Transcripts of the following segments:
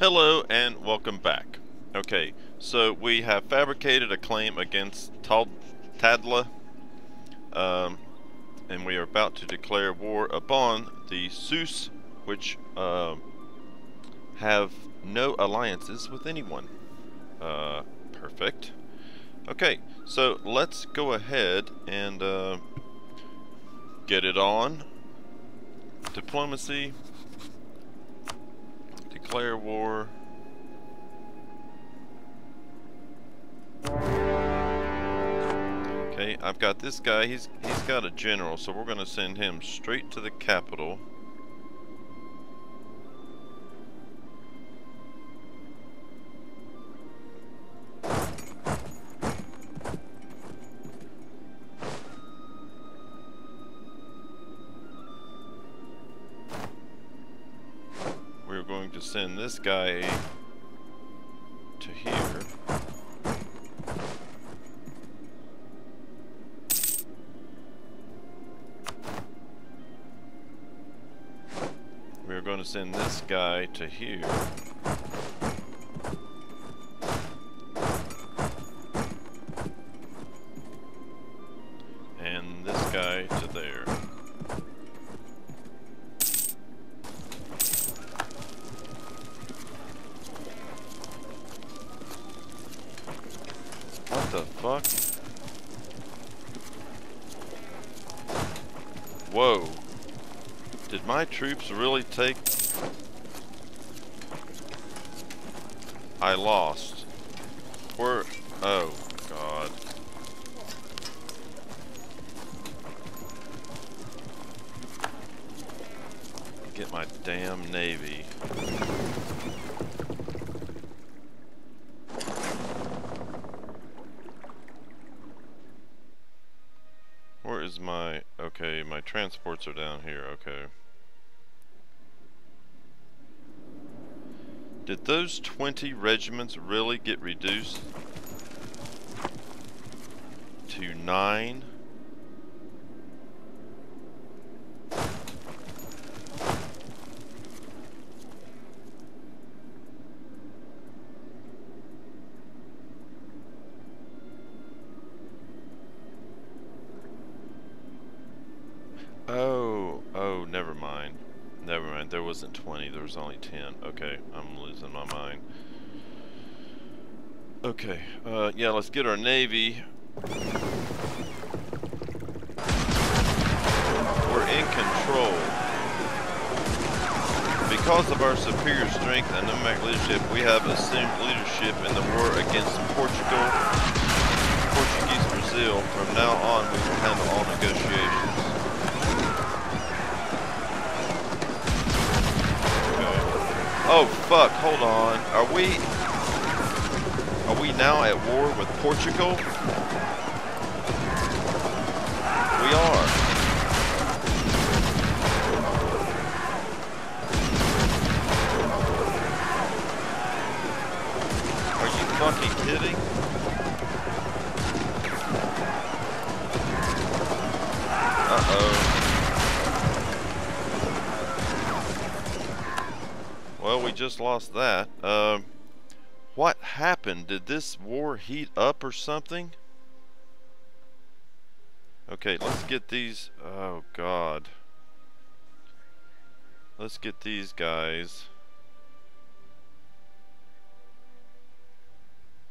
Hello and welcome back. Okay, so we have fabricated a claim against Tal Tadla, um, and we are about to declare war upon the Sus, which uh, have no alliances with anyone. Uh, perfect. Okay, so let's go ahead and uh, get it on. Diplomacy. Declare war. Okay, I've got this guy. He's he's got a general, so we're going to send him straight to the capital. This guy to here. We're going to send this guy to here. Troops really take... I lost. Where... Oh, God. Get my damn navy. Where is my... Okay, my transports are down here, okay. Did those 20 regiments really get reduced to 9? Oh, oh, never mind. Never mind, there wasn't 20, there was only 10. Okay, I'm losing my mind. Okay, uh, yeah, let's get our Navy. We're in control. Because of our superior strength and numeric leadership, we have assumed leadership in the war against Portugal, Portuguese Brazil. From now on, we will handle all negotiations. Oh fuck, hold on. Are we Are we now at war with Portugal? We are. Just lost that. Um, what happened? Did this war heat up or something? Okay, let's get these. Oh, God. Let's get these guys.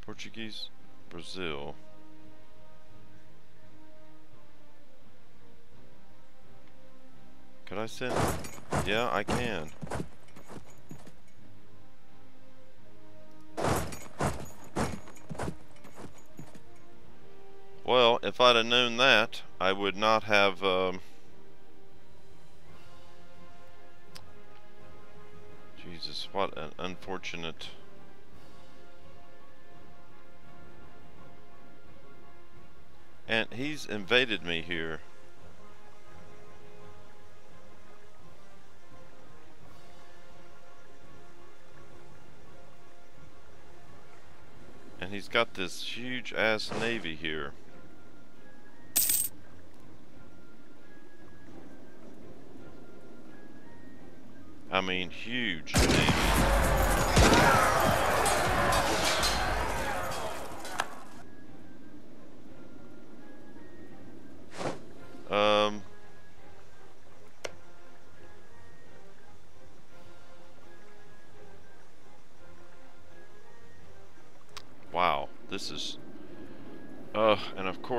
Portuguese, Brazil. Could I send? Yeah, I can. Well, if I'd have known that, I would not have, um, Jesus, what an unfortunate... And he's invaded me here. And he's got this huge ass navy here. I mean, huge navy.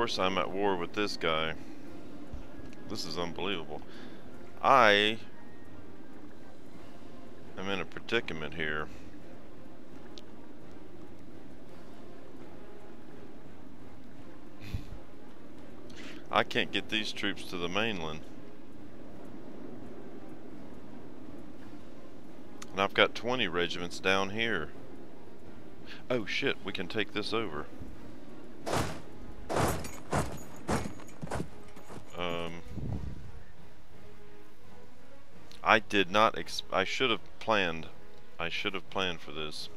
Course I'm at war with this guy. This is unbelievable. I am in a predicament here. I can't get these troops to the mainland. And I've got 20 regiments down here. Oh shit, we can take this over. I did not ex I should have planned. I should have planned for this.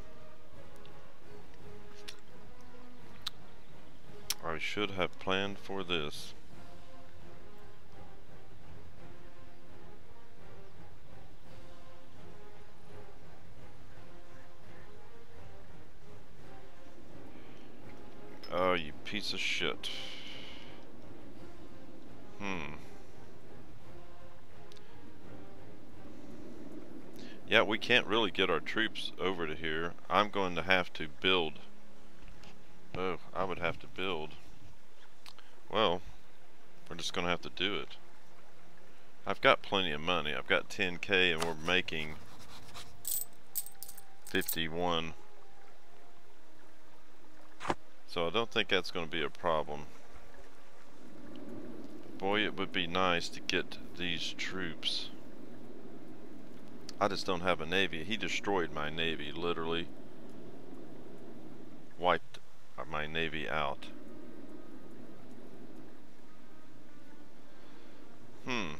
I should have planned for this. Oh, you piece of shit. Hmm. Yeah, we can't really get our troops over to here. I'm going to have to build. Oh, I would have to build. Well, we're just going to have to do it. I've got plenty of money. I've got 10k and we're making 51 so I don't think that's going to be a problem. boy, it would be nice to get these troops. I just don't have a navy. He destroyed my navy, literally. Wiped my navy out. Hmm.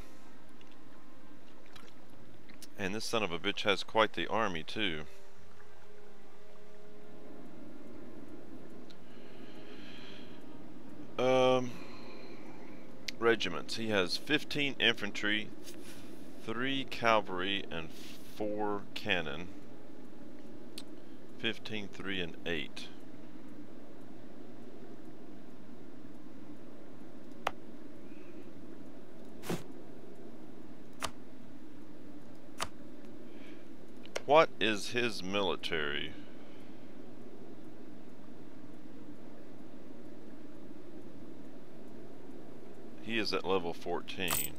And this son of a bitch has quite the army, too. Um, regiments. He has 15 infantry, 3 cavalry, and 4 cannon. 15, 3, and 8. What is his military? He is at level 14.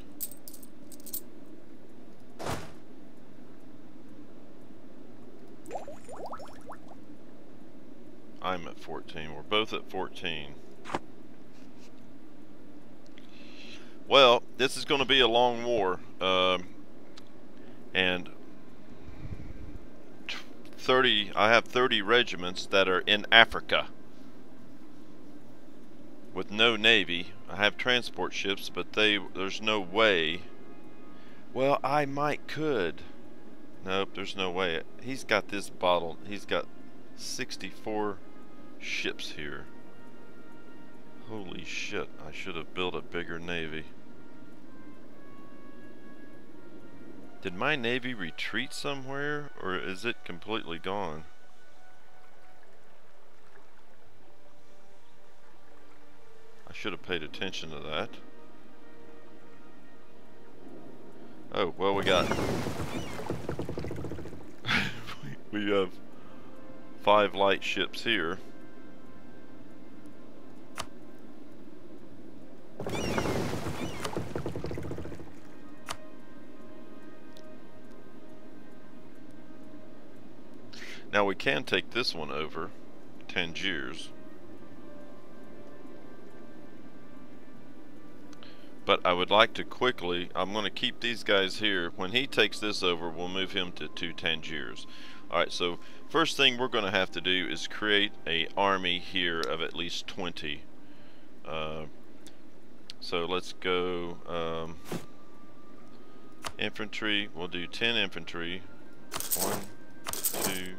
I'm at 14. We're both at 14. Well, this is going to be a long war. Um, and 30, I have 30 regiments that are in Africa with no navy. I have transport ships, but they there's no way. Well, I might could. Nope, there's no way. He's got this bottle. He's got 64 ships here. Holy shit, I should have built a bigger navy. Did my navy retreat somewhere, or is it completely gone? I should have paid attention to that. Oh, well we got... we have five light ships here. Can take this one over, Tangiers. But I would like to quickly, I'm going to keep these guys here. When he takes this over, we'll move him to two Tangiers. Alright, so first thing we're going to have to do is create a army here of at least 20. Uh, so let's go um, infantry. We'll do 10 infantry. One, two,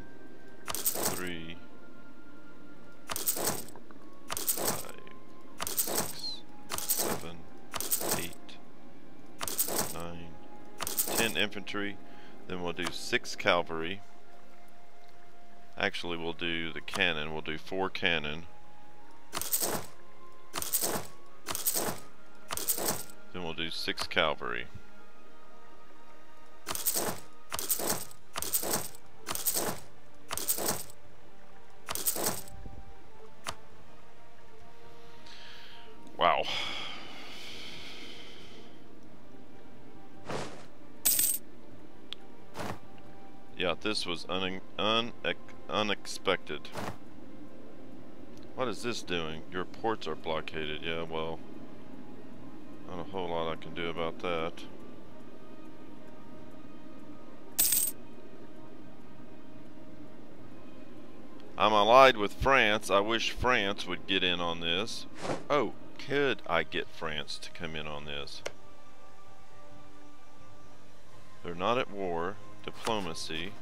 infantry, then we'll do 6 cavalry. Actually, we'll do the cannon. We'll do 4 cannon. Then we'll do 6 cavalry. This was un un unexpected. What is this doing? Your ports are blockaded. Yeah, well, not a whole lot I can do about that. I'm allied with France. I wish France would get in on this. Oh, could I get France to come in on this? They're not at war. Diplomacy.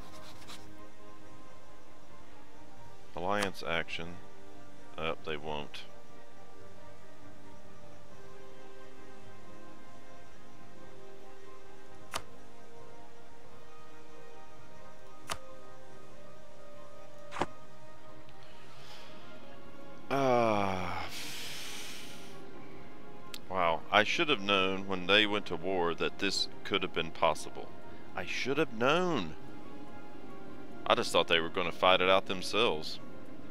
Alliance action. Up, oh, they won't. Ah. Wow, I should have known when they went to war that this could have been possible. I should have known. I just thought they were going to fight it out themselves.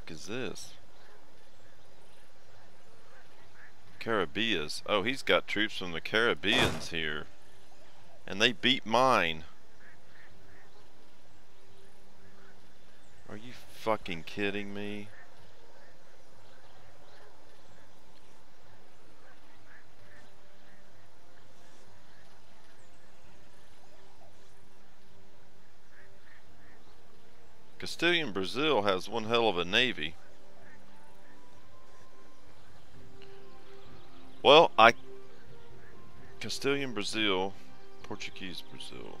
fuck is this? Caribbeans. Oh, he's got troops from the Caribbeans here. And they beat mine. Are you fucking kidding me? Castilian Brazil has one hell of a navy. Well, I Castilian Brazil, Portuguese Brazil.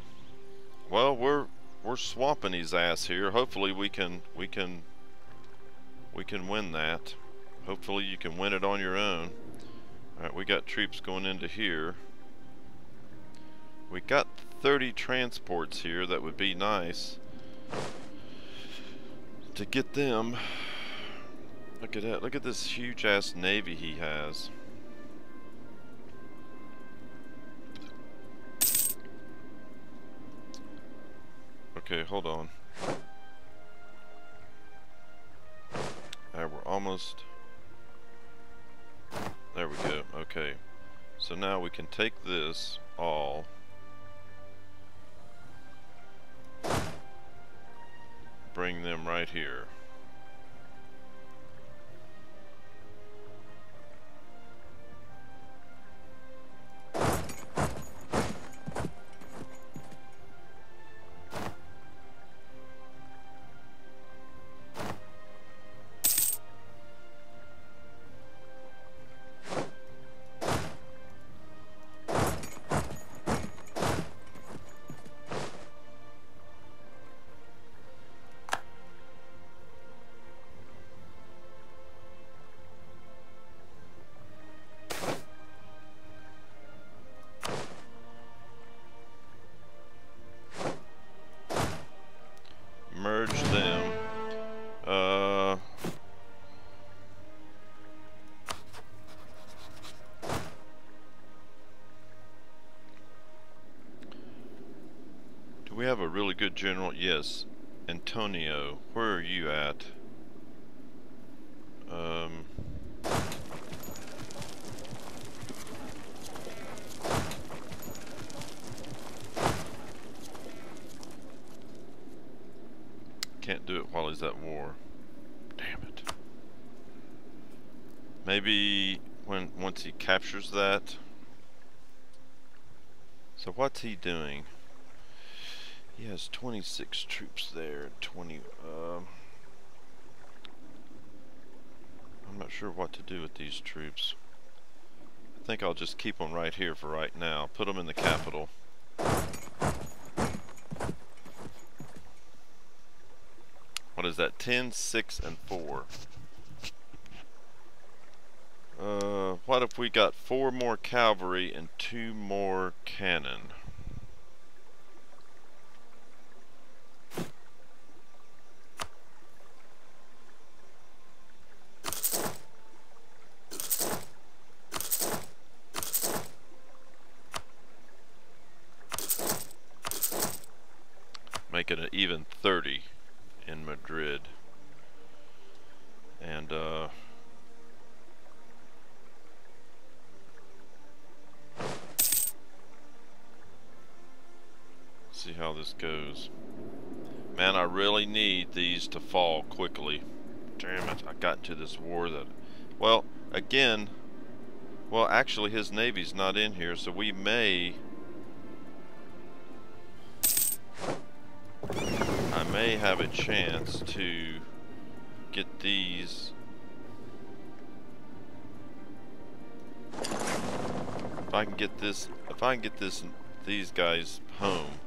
Well, we're we're swamping his ass here. Hopefully we can we can we can win that. Hopefully you can win it on your own. Alright, we got troops going into here. We got 30 transports here, that would be nice to get them. Look at that. Look at this huge ass navy he has. Okay, hold on. Alright, we're almost... There we go. Okay. So now we can take this all... bring them right here. General? Yes. Antonio, where are you at? Um... Can't do it while he's at war. Damn it. Maybe when once he captures that. So what's he doing? He has 26 troops there, 20, uh, I'm not sure what to do with these troops. I think I'll just keep them right here for right now. Put them in the capital. What is that? 10, 6, and 4. Uh, what if we got four more cavalry and two more cannon? Make it an even 30 in Madrid. And, uh... see how this goes. Man, I really to fall quickly. Damn it, I got into this war that... Well, again... Well, actually, his navy's not in here, so we may... I may have a chance to get these... If I can get this... If I can get this... These guys home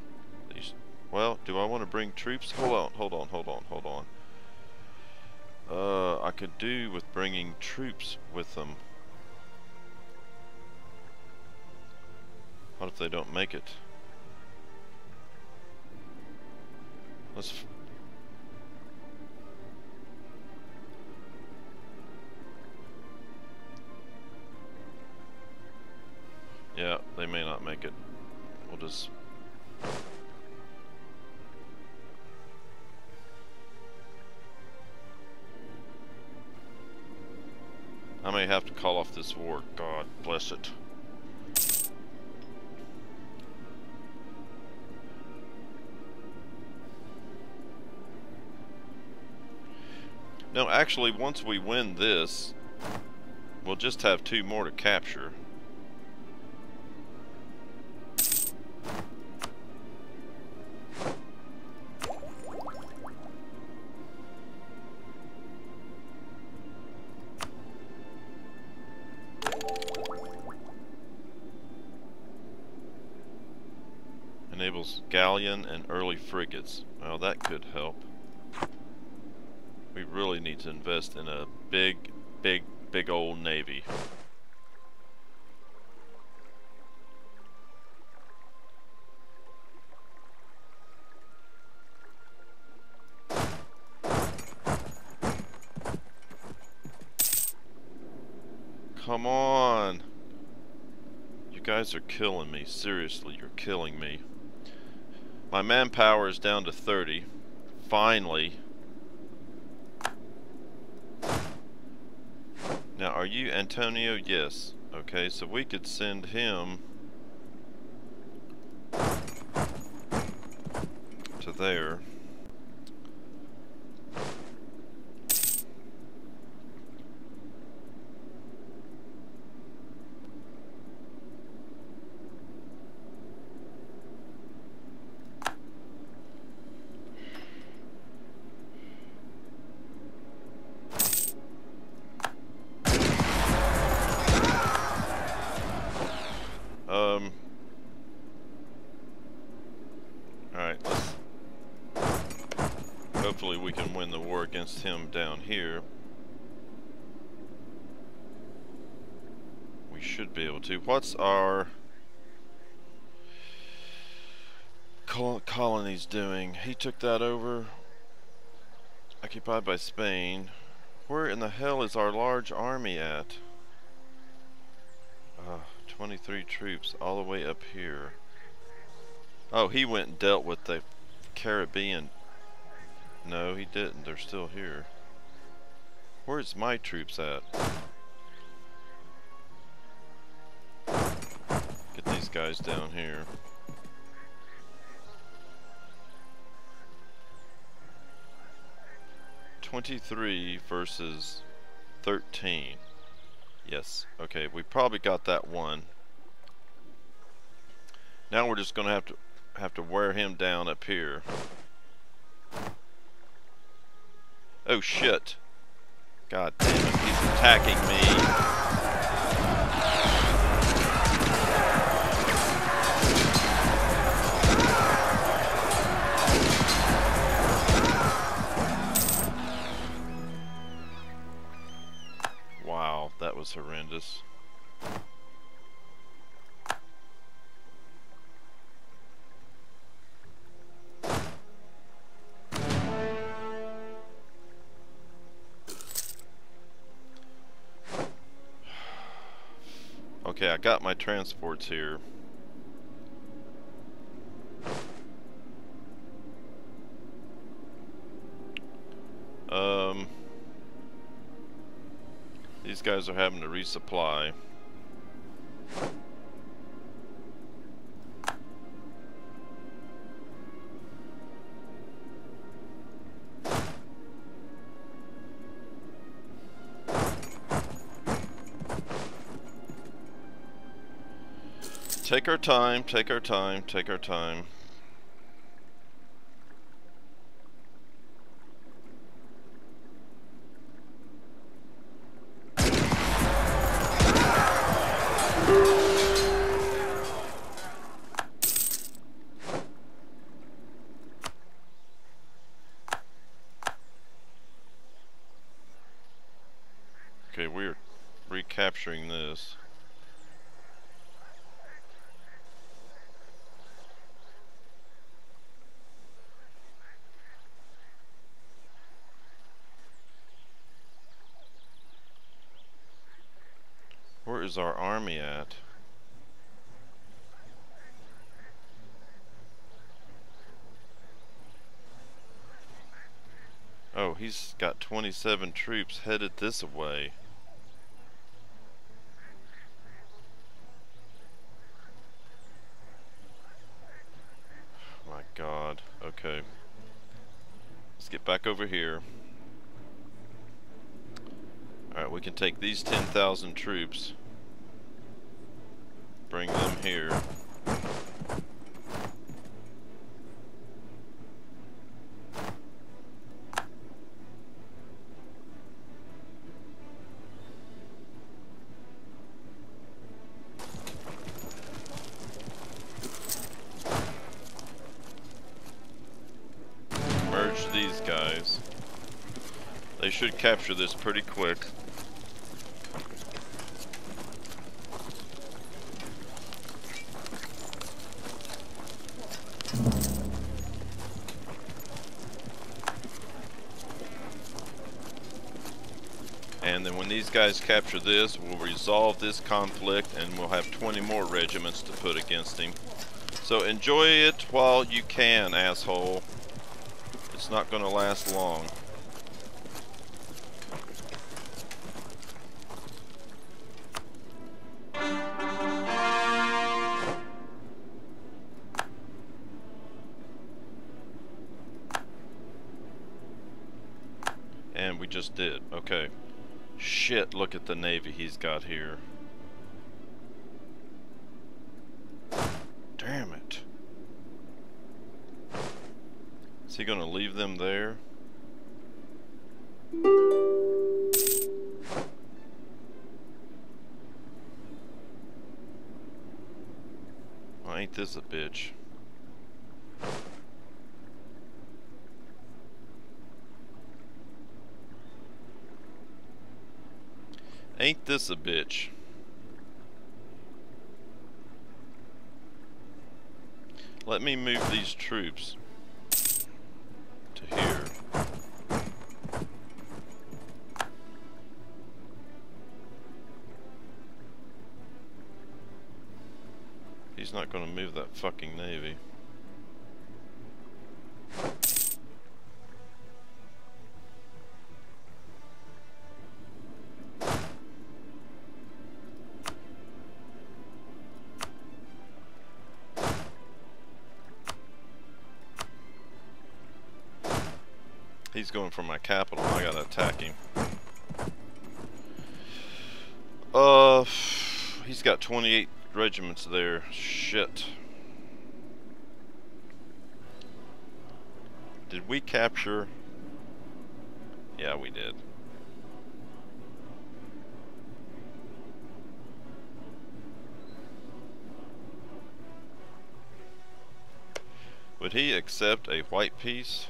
well, do I want to bring troops? Hold on, hold on, hold on, hold on. Uh, I could do with bringing troops with them. What if they don't make it? Let's... Yeah, they may not make it. We'll just I may have to call off this war. God bless it. No, actually, once we win this, we'll just have two more to capture. Galleon and early frigates. Well, that could help. We really need to invest in a big, big, big old navy. Come on! You guys are killing me. Seriously, you're killing me. My manpower is down to 30. Finally. Now, are you Antonio? Yes. Okay, so we could send him to there. against him down here. We should be able to. What's our col colonies doing? He took that over. Occupied by Spain. Where in the hell is our large army at? Uh, 23 troops all the way up here. Oh, he went and dealt with the Caribbean no, he didn't. They're still here. Where's my troops at? Get these guys down here. Twenty-three versus thirteen. Yes. Okay, we probably got that one. Now we're just gonna have to have to wear him down up here. Oh shit. God damn it, he's attacking me. Wow, that was horrendous. I got my transports here. Um, these guys are having to resupply. Take our time, take our time, take our time. Okay, we're recapturing this. Where is our army at? Oh, he's got 27 troops headed this way. My god. Okay. Let's get back over here. Alright, we can take these 10,000 troops, bring them here. Merge these guys. They should capture this pretty quick. And then when these guys capture this, we'll resolve this conflict and we'll have 20 more regiments to put against him. So enjoy it while you can, asshole. It's not going to last long. And we just did. Okay. Shit, look at the navy he's got here. Damn it. Is he gonna leave them there? Well, ain't this a bitch? Ain't this a bitch? Let me move these troops to here. He's not going to move that fucking navy. He's going for my capital. I gotta attack him. Uh, he's got 28 regiments there. Shit. Did we capture? Yeah, we did. Would he accept a white peace?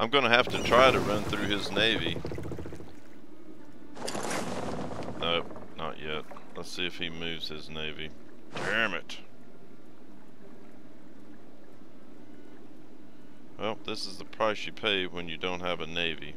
I'm gonna have to try to run through his navy. Nope, not yet. Let's see if he moves his navy. Damn it. Well, this is the price you pay when you don't have a navy.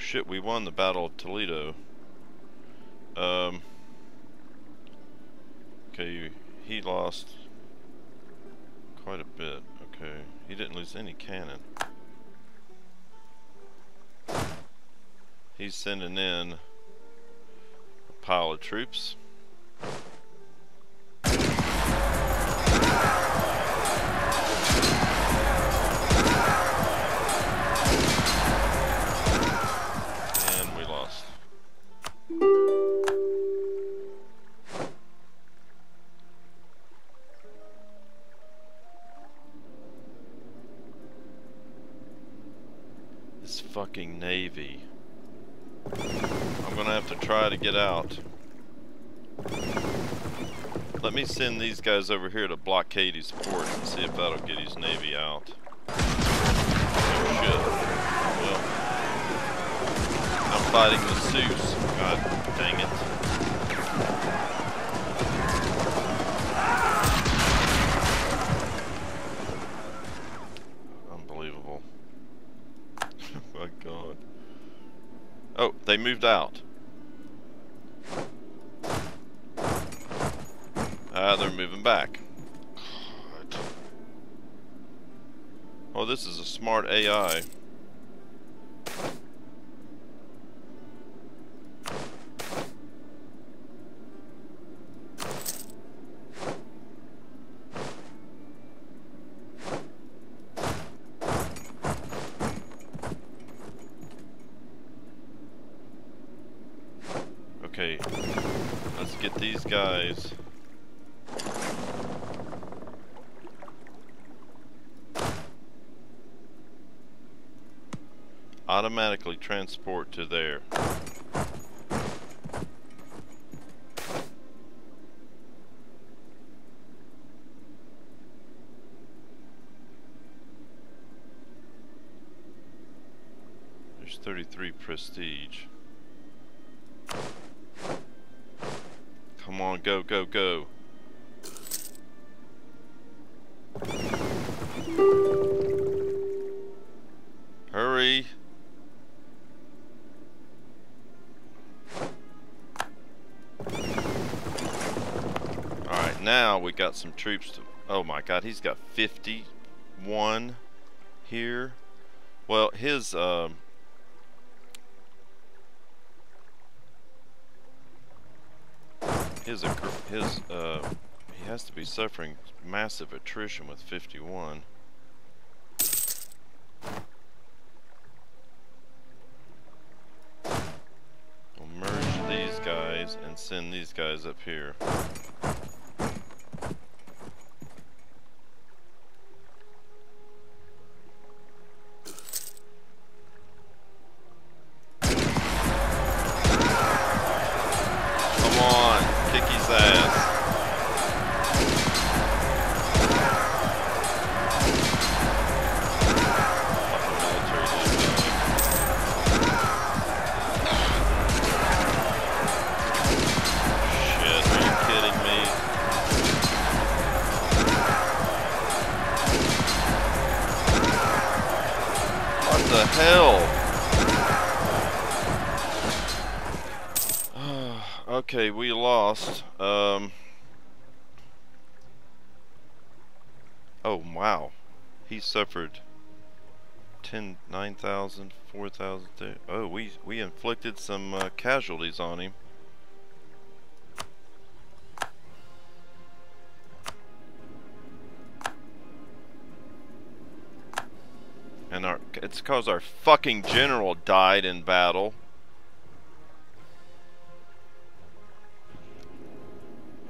Shit, we won the Battle of Toledo. Um, okay, he lost quite a bit. Okay, he didn't lose any cannon. He's sending in a pile of troops. Get out. Let me send these guys over here to blockade his port and see if that'll get his navy out. Oh. Well, I'm fighting the Sus. God dang it. Unbelievable. My god. Oh, they moved out. Moving back. Oh, this is a smart AI. Okay, let's get these guys. Automatically transport to there. There's 33 prestige. Come on, go, go, go. Now we got some troops to... Oh my god, he's got 51 here. Well, his... Um, his his uh he has to be suffering massive attrition with 51. We'll merge these guys and send these guys up here. The hell? okay, we lost. Um, oh, wow. He suffered 10, 9,000, 4,000. Oh, we, we inflicted some uh, casualties on him. And our it's cause our fucking general died in battle.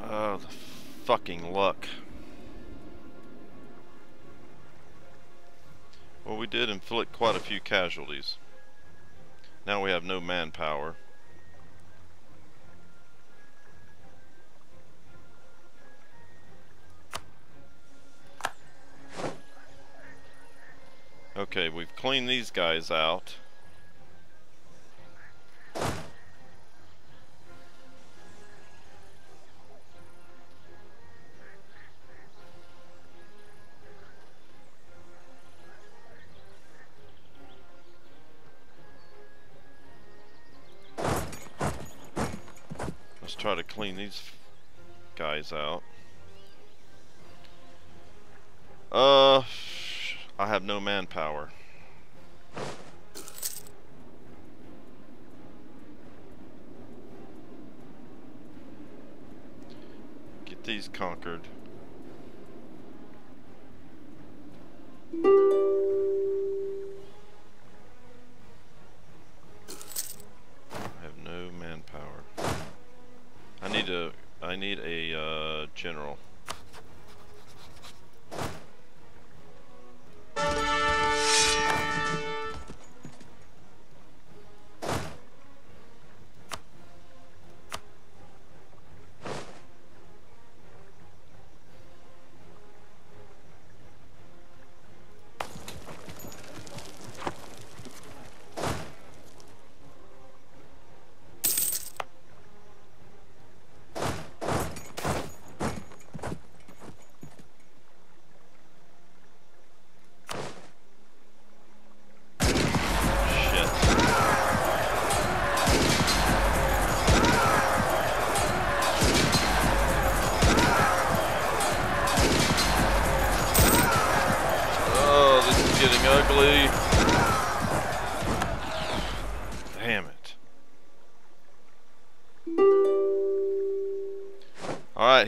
Oh, the fucking luck. Well, we did inflict quite a few casualties. Now we have no manpower. Okay, we've cleaned these guys out. Let's try to clean these guys out. Uh, I have no manpower. Get these conquered.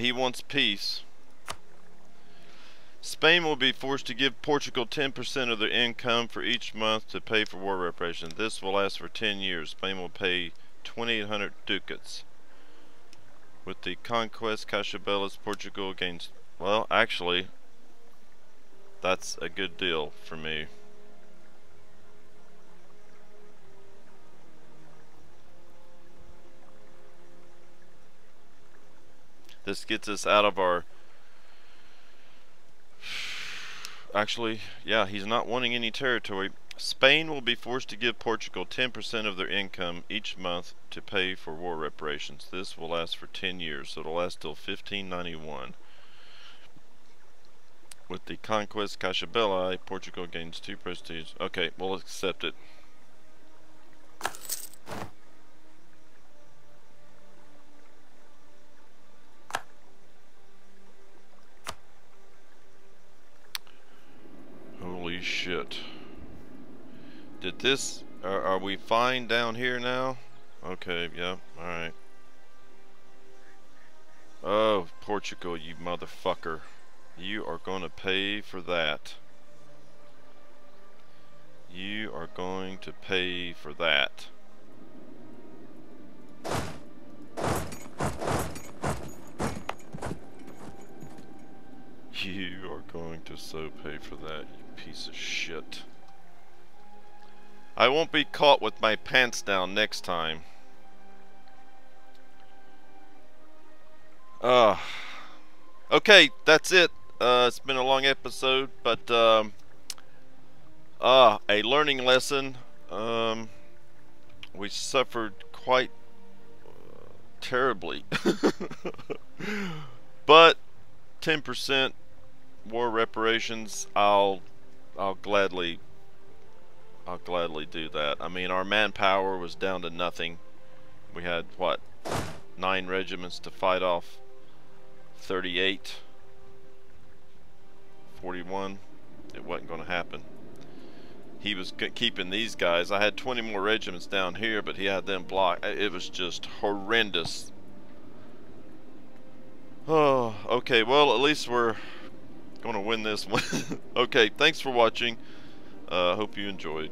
He wants peace. Spain will be forced to give Portugal 10% of their income for each month to pay for war reparations. This will last for 10 years. Spain will pay 2,800 ducats. With the conquest, Cachabelas, Portugal gains... Well, actually, that's a good deal for me. This gets us out of our actually, yeah, he's not wanting any territory. Spain will be forced to give Portugal 10% of their income each month to pay for war reparations. This will last for 10 years, so it'll last till 1591. With the conquest Cachabella, Portugal gains two prestige. Okay, we'll accept it. Holy shit. Did this... Are, are we fine down here now? Okay, yeah, alright. Oh, Portugal, you motherfucker. You are going to pay for that. You are going to pay for that. You are going to so pay for that, you piece of shit. I won't be caught with my pants down next time. Uh, okay, that's it. Uh, it's been a long episode, but um, uh, a learning lesson. Um, we suffered quite uh, terribly, but 10% war reparations. I'll I'll gladly I'll gladly do that. I mean, our manpower was down to nothing. We had what nine regiments to fight off 38 41 it wasn't going to happen he was keeping these guys I had 20 more regiments down here but he had them blocked it was just horrendous oh okay well at least we're going to win this one. Okay thanks for watching. Uh, hope you enjoyed